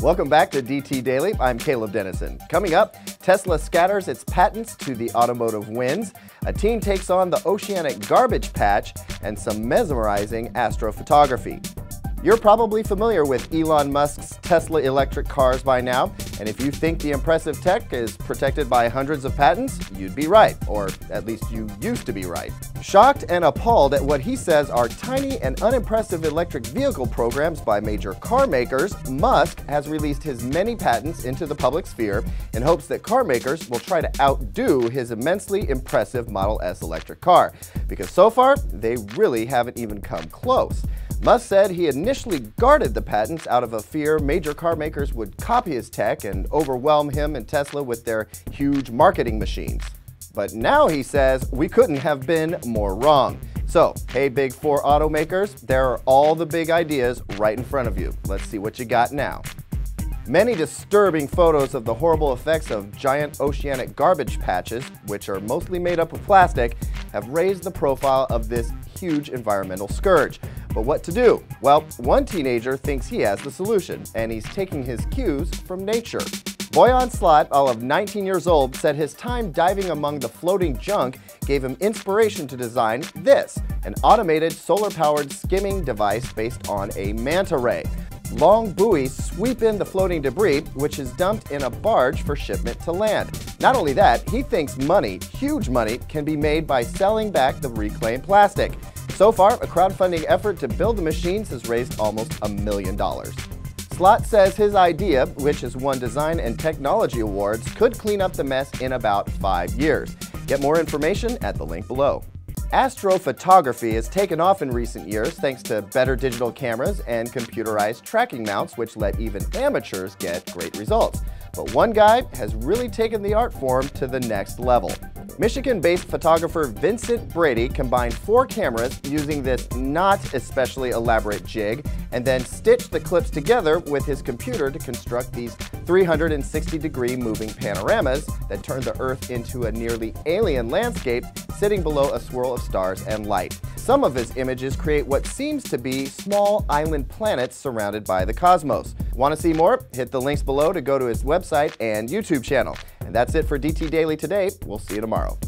Welcome back to DT Daily. I'm Caleb Denison. Coming up, Tesla scatters its patents to the automotive winds, a team takes on the oceanic garbage patch, and some mesmerizing astrophotography. You're probably familiar with Elon Musk's Tesla electric cars by now, and if you think the impressive tech is protected by hundreds of patents, you'd be right, or at least you used to be right. Shocked and appalled at what he says are tiny and unimpressive electric vehicle programs by major car makers, Musk has released his many patents into the public sphere in hopes that car makers will try to outdo his immensely impressive Model S electric car, because so far, they really haven't even come close. Musk said he initially guarded the patents out of a fear major car makers would copy his tech and overwhelm him and Tesla with their huge marketing machines. But now he says we couldn't have been more wrong. So, hey big four automakers, there are all the big ideas right in front of you. Let's see what you got now. Many disturbing photos of the horrible effects of giant oceanic garbage patches, which are mostly made up of plastic, have raised the profile of this huge environmental scourge. But what to do? Well, one teenager thinks he has the solution, and he's taking his cues from nature. Boyan Slat, all of 19 years old, said his time diving among the floating junk gave him inspiration to design this, an automated solar-powered skimming device based on a manta ray. Long buoys sweep in the floating debris, which is dumped in a barge for shipment to land. Not only that, he thinks money, huge money, can be made by selling back the reclaimed plastic. So far, a crowdfunding effort to build the machines has raised almost a million dollars. Slat says his idea, which has won design and technology awards, could clean up the mess in about five years. Get more information at the link below. Astrophotography has taken off in recent years thanks to better digital cameras and computerized tracking mounts which let even amateurs get great results. But one guy has really taken the art form to the next level. Michigan-based photographer Vincent Brady combined four cameras using this not especially elaborate jig and then stitched the clips together with his computer to construct these 360-degree moving panoramas that turn the Earth into a nearly alien landscape sitting below a swirl of stars and light. Some of his images create what seems to be small island planets surrounded by the cosmos. Want to see more? Hit the links below to go to his website and YouTube channel. And that's it for DT Daily today. We'll see you tomorrow.